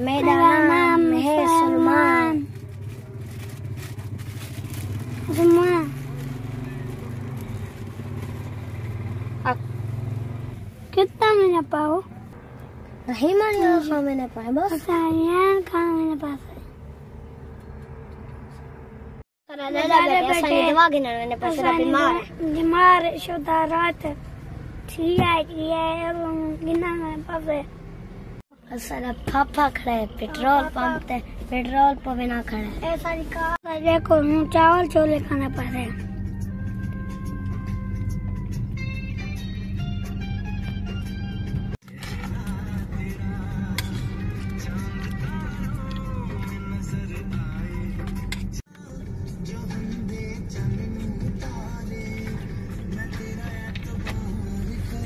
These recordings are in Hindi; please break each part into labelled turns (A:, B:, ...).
A: मेरा नाम है Salman
B: Semua. Kita menyapau.
A: Rahiman या खा मैंने पाए बस
B: Pertanyaan kami dapat.
A: Karena ada biasa di dimagin na मैंने पैसे रखी मार
B: Dimar saudara Tia dia yang gina pape.
A: सारा पापा खड़ा है पेट्रोल पंप। पे पेट्रोल पंप ना खड़ा। है
B: सारी कार देखो हूँ चावल छोले खाना पड़ रहे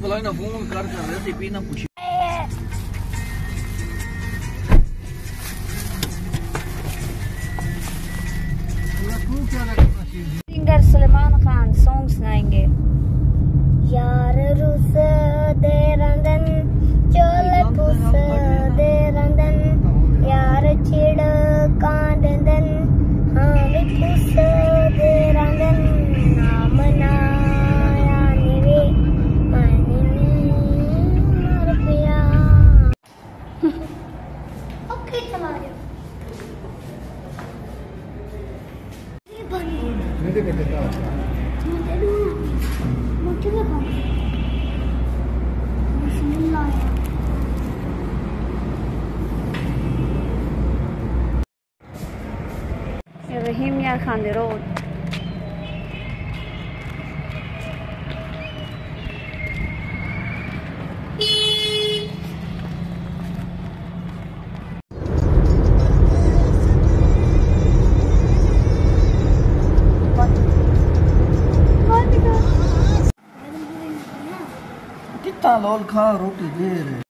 C: ना तो फ़ोन कर कर रहे थे बिना पूछे।
D: सिंगर सलमान खान सॉन्ग सुनाएँगे
A: यार रुस दे रंदन चोल पुस दे रंदन यार चिड़ कांडन हाँ पुस दे रंदन नाम नाया निवे मानिनी मर पिया ओके चला जाओ
D: रहीम यार Khan the रोड
C: ᱛᱟᱞᱚᱞ ᱠᱷᱟᱱ ᱨᱩᱴᱤ ᱫᱮᱨᱮ